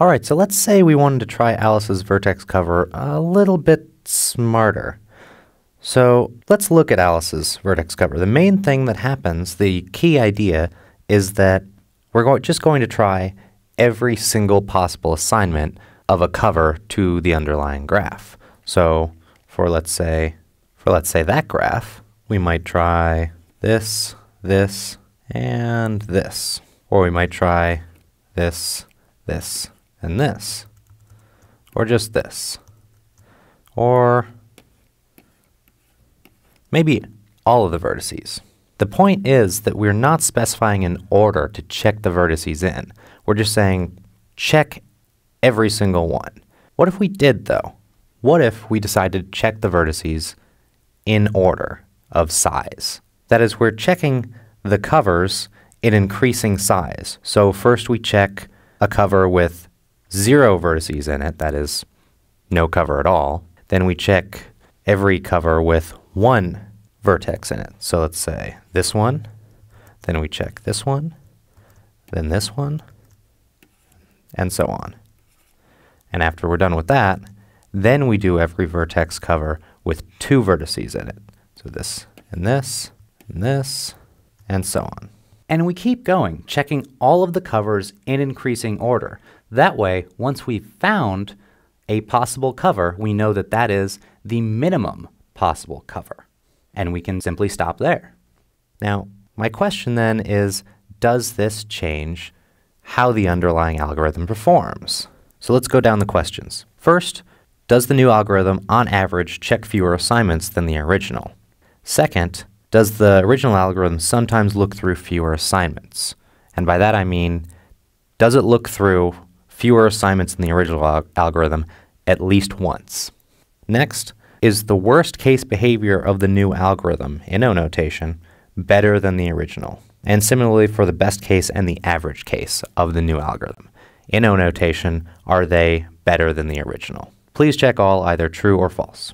Alright, so let's say we wanted to try Alice's vertex cover a little bit smarter. So let's look at Alice's vertex cover. The main thing that happens, the key idea, is that we're go just going to try every single possible assignment of a cover to the underlying graph. So for let's say for let's say that graph, we might try this, this, and this. Or we might try this, this, and this. Or just this. Or maybe all of the vertices. The point is that we're not specifying an order to check the vertices in. We're just saying check every single one. What if we did though? What if we decided to check the vertices in order of size? That is, we're checking the covers in increasing size. So first we check a cover with zero vertices in it, that is, no cover at all. Then we check every cover with one vertex in it. So let's say this one, then we check this one, then this one, and so on. And after we're done with that, then we do every vertex cover with two vertices in it. So this and this and this and so on. And we keep going, checking all of the covers in increasing order. That way, once we've found a possible cover, we know that that is the minimum possible cover. And we can simply stop there. Now, my question then is, does this change how the underlying algorithm performs? So let's go down the questions. First, does the new algorithm on average check fewer assignments than the original? Second, does the original algorithm sometimes look through fewer assignments? And by that I mean, does it look through fewer assignments than the original al algorithm at least once? Next, is the worst case behavior of the new algorithm, in O notation, better than the original? And similarly for the best case and the average case of the new algorithm. In O notation, are they better than the original? Please check all either true or false.